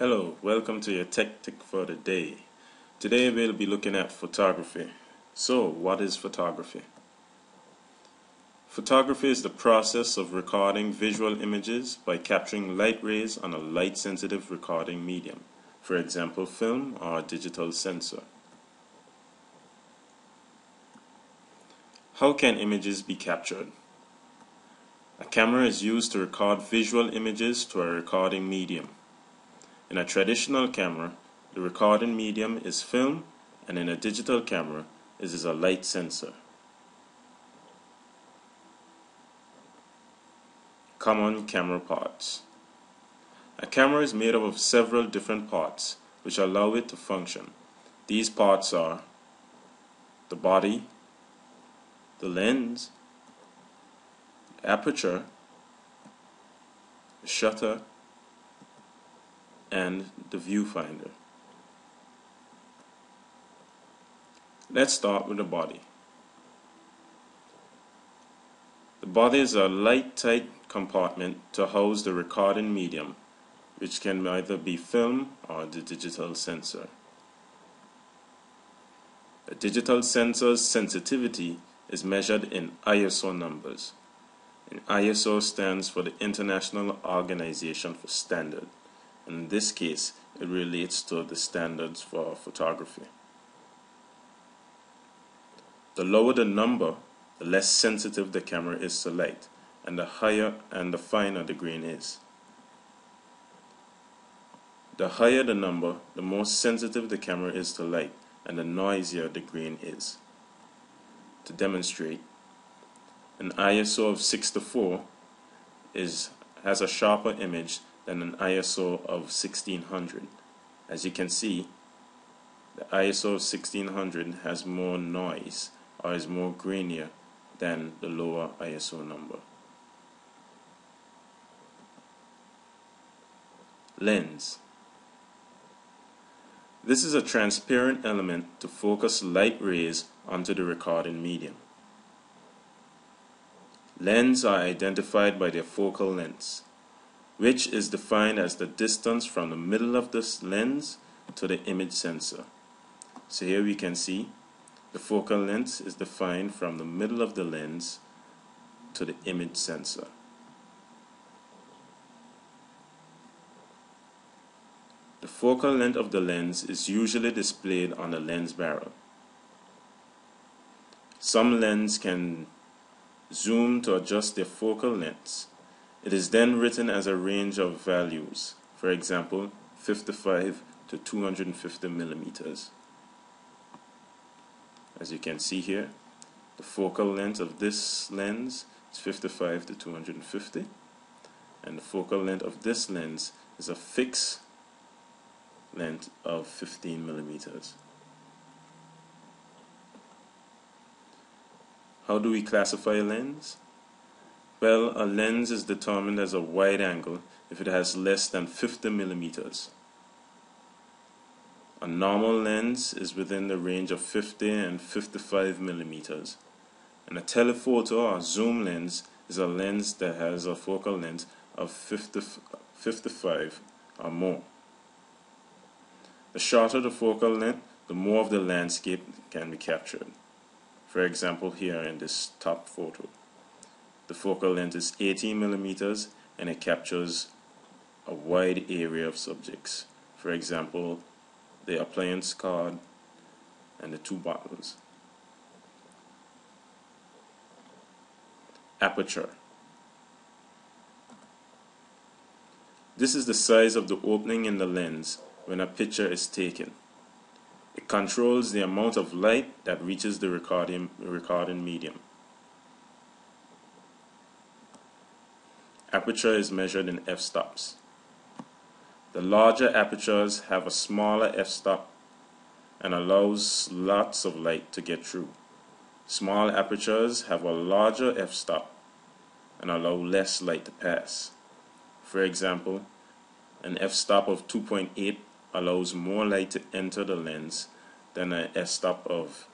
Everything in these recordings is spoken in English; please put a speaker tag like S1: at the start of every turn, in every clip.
S1: Hello, welcome to your Tech Tick for the day. Today we'll be looking at photography. So, what is photography? Photography is the process of recording visual images by capturing light rays on a light sensitive recording medium, for example film or digital sensor. How can images be captured? A camera is used to record visual images to a recording medium. In a traditional camera, the recording medium is film, and in a digital camera, it is a light sensor. Common camera parts. A camera is made up of several different parts which allow it to function. These parts are the body, the lens, aperture, shutter, and the viewfinder. Let's start with the body. The body is a light tight compartment to house the recording medium, which can either be film or the digital sensor. A digital sensor's sensitivity is measured in ISO numbers. And ISO stands for the International Organization for Standard. In this case, it relates to the standards for photography. The lower the number, the less sensitive the camera is to light, and the higher and the finer the grain is. The higher the number, the more sensitive the camera is to light, and the noisier the grain is. To demonstrate, an ISO of 6 to 4 is, has a sharper image than an ISO of 1600. As you can see, the ISO 1600 has more noise or is more grainier than the lower ISO number. Lens. This is a transparent element to focus light rays onto the recording medium. Lens are identified by their focal lengths, which is defined as the distance from the middle of this lens to the image sensor. So here we can see the focal length is defined from the middle of the lens to the image sensor. The focal length of the lens is usually displayed on the lens barrel. Some lenses can zoom to adjust their focal lengths. It is then written as a range of values, for example, 55 to 250 millimeters. As you can see here, the focal length of this lens is 55 to 250, and the focal length of this lens is a fixed length of 15 millimeters. How do we classify a lens? Well, a lens is determined as a wide angle if it has less than 50 millimeters. A normal lens is within the range of 50 and 55 millimeters. And a telephoto or zoom lens is a lens that has a focal length of 50, 55 or more. The shorter the focal length, the more of the landscape can be captured. For example, here in this top photo, the focal length is 18 millimeters and it captures a wide area of subjects. For example, the appliance card and the two bottles. Aperture. This is the size of the opening in the lens when a picture is taken. It controls the amount of light that reaches the recording, recording medium. Aperture is measured in f-stops. The larger apertures have a smaller f-stop and allows lots of light to get through. Small apertures have a larger f-stop and allow less light to pass. For example, an f-stop of 2.8 allows more light to enter the lens than an f-stop of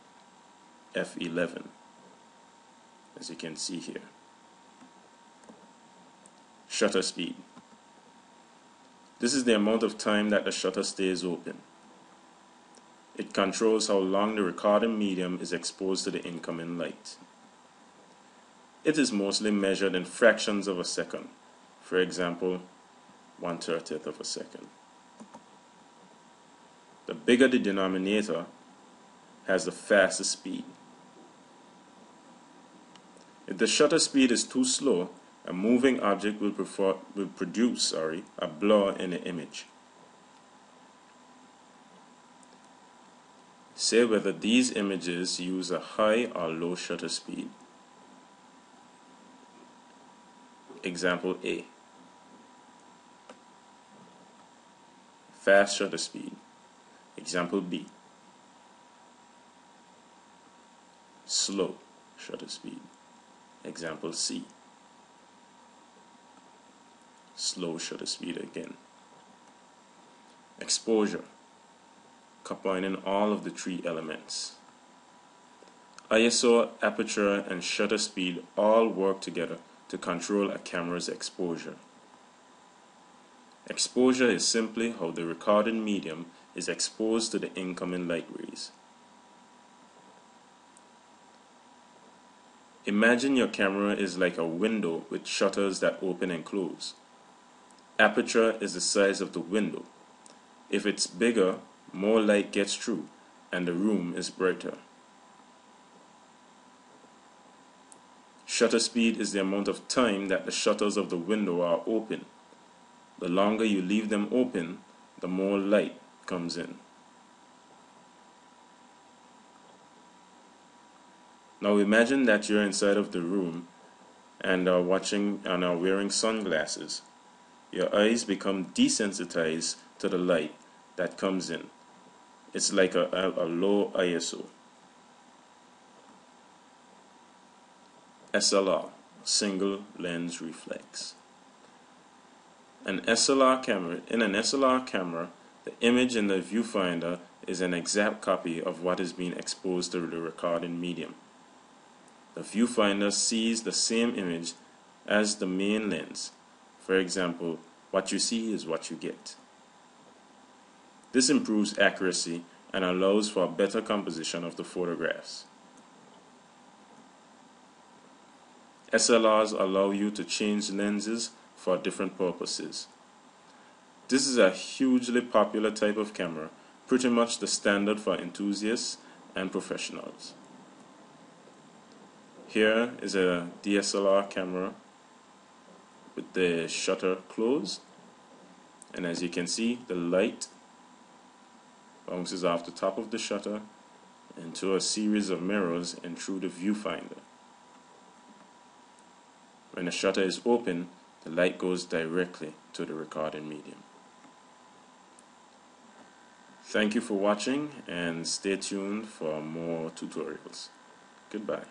S1: f11 as you can see here. Shutter speed. This is the amount of time that the shutter stays open. It controls how long the recording medium is exposed to the incoming light. It is mostly measured in fractions of a second, for example, 1 30th of a second. The bigger the denominator has the faster speed. If the shutter speed is too slow, a moving object will, prefer, will produce sorry, a blur in the image. Say whether these images use a high or low shutter speed. Example A. Fast shutter speed. Example B. Slow shutter speed. Example C. Slow shutter speed again. Exposure. Combining all of the three elements. ISO, aperture, and shutter speed all work together to control a camera's exposure. Exposure is simply how the recording medium is exposed to the incoming light rays. Imagine your camera is like a window with shutters that open and close. Aperture is the size of the window. If it's bigger, more light gets through and the room is brighter. Shutter speed is the amount of time that the shutters of the window are open. The longer you leave them open, the more light comes in. Now imagine that you're inside of the room and are watching and are wearing sunglasses. Your eyes become desensitized to the light that comes in. It's like a, a, a low ISO. SLR, single lens reflex. An SLR camera, in an SLR camera, the image in the viewfinder is an exact copy of what is being exposed to the recording medium. The viewfinder sees the same image as the main lens. For example, what you see is what you get. This improves accuracy and allows for a better composition of the photographs. SLRs allow you to change lenses for different purposes. This is a hugely popular type of camera, pretty much the standard for enthusiasts and professionals. Here is a DSLR camera with the shutter closed and as you can see the light bounces off the top of the shutter into a series of mirrors and through the viewfinder. When the shutter is open, the light goes directly to the recording medium. Thank you for watching and stay tuned for more tutorials. Goodbye.